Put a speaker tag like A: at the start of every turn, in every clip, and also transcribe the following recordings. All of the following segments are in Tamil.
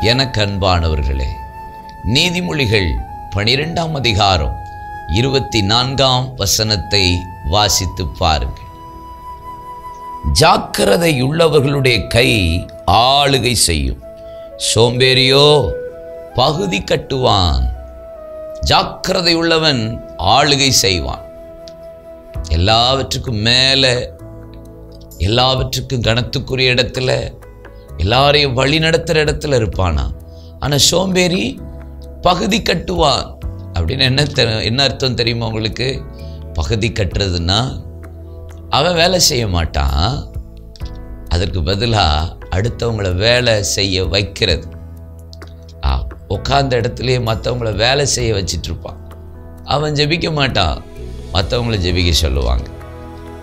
A: எனக்கு அன்பானவர்களே நீதிமொழிகள் பனிரெண்டாம் அதிகாரம் இருபத்தி நான்காம் வசனத்தை வாசித்து பாருங்கள். ஜாக்கிரதையுள்ளவர்களுடைய கை ஆளுகை செய்யும். சோம்பேறியோ பகுதி கட்டுவான். ஜாக்கிரதை உள்ளவன் ஆளுகை செய்வான். எல்லாவற்றுக்கும் மேலே எல்லாவற்றுக்கும் கணத்துக்குரிய இடத்துல எல்லாரையும் வழி நடத்துகிற இடத்துல இருப்பானா? ஆனால் சோம்பேறி பகுதி கட்டுவான் அப்படின்னு என்ன தெ- என்ன அர்த்தம் தெரியுமா உங்களுக்கு? பகுதி கட்டுறதுன்னா அவன் வேலை செய்ய மாட்டான். அதற்கு பதிலாக அடுத்தவங்கள வேலை செய்ய வைக்கிறது. ஆ இடத்துலையே மற்றவங்கள வேலை செய்ய வச்சிட்டு இருப்பான் அவன் ஜெபிக்க மாட்டான். மற்றவங்கள ஜெபிக்க சொல்லுவாங்க.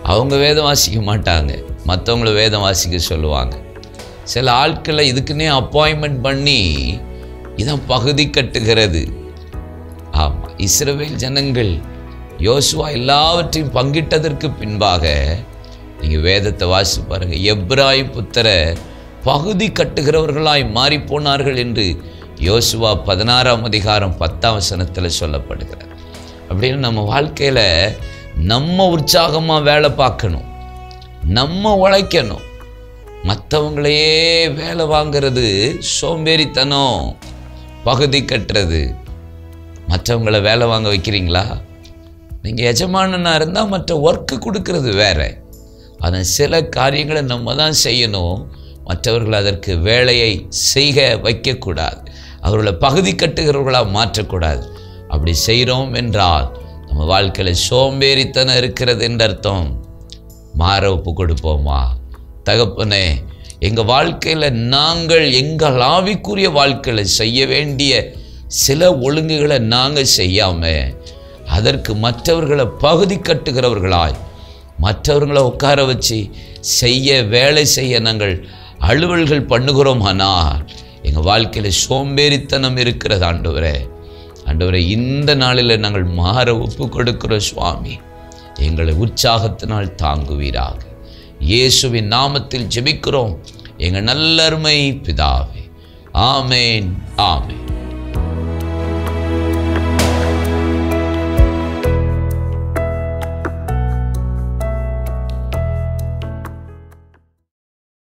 A: அவங்க வேதம் வாசிக்க மாட்டாங்க. மற்றவங்கள வேதம் வாசிக்க சொல்லுவாங்க. சில ஆட்களை இதுக்குன்னே அப்பாயின்மெண்ட் பண்ணி இதான் பகுதி கட்டுகிறது. ஆமாம் இஸ்ரவேல் ஜனங்கள் யோசுவா எல்லாவற்றையும் பங்கிட்டதற்கு பின்பாக நீங்கள் வேதத்தை வாசி பாருங்கள் எப்ராய் புத்தர பகுதி கட்டுகிறவர்களாய் மாறி போனார்கள் என்று யோசுவா பதினாறாம் அதிகாரம் பத்தாம் வசனத்தில் சொல்லப்படுகிறார். அப்படின்னு நம்ம வாழ்க்கையில் நம்ம உற்சாகமாக வேலை பார்க்கணும். நம்ம உழைக்கணும். மற்றவங்களையே வேலை வாங்கிறது சோம்பேறித்தனம் பகுதி கட்டுறது. மற்றவங்கள வேலை வாங்க வைக்கிறீங்களா? நீங்கள் எஜமானனா இருந்தால் மற்ற ஒர்க்கு கொடுக்கறது வேற. ஆனால் சில காரியங்களை நம்ம தான் செய்யணும். மற்றவர்கள் அதற்கு வேலையை செய்க வைக்கக்கூடாது. அவர்களை பகுதி கட்டுகிறவர்களாக மாற்றக்கூடாது. அப்படி செய்கிறோம் என்றால் நம்ம வாழ்க்கையில் சோம்பேறித்தனம் இருக்கிறது என்ற அர்த்தம். மாற ஒப்பு கொடுப்போமா? தகப்பனே எங்கள் வாழ்க்கையில் நாங்கள் எங்கள் ஆவிக்குரிய வாழ்க்கையில் செய்ய வேண்டிய சில ஒழுங்குகளை நாங்கள் செய்யாமல் அதற்கு மற்றவர்களை பகுதி கட்டுகிறவர்களாய் மற்றவர்களை உட்கார வச்சு செய்ய வேலை செய்ய நாங்கள் அலுவல்கள் பண்ணுகிறோமானால் எங்கள் வாழ்க்கையில் சோம்பேறித்தனம் இருக்கிறது ஆண்டவரே. ஆண்டவரே இந்த நாளில் நாங்கள் மாற ஒப்பு கொடுக்கிறோம் சுவாமி. எங்களை உற்சாகத்தினால் தாங்குவீராக. இயேசுவின் நாமத்தில் ஜெபிக்கிறோம். எங்கள் நல்லருமை பிதாவே. ஆமேன் ஆமேன்.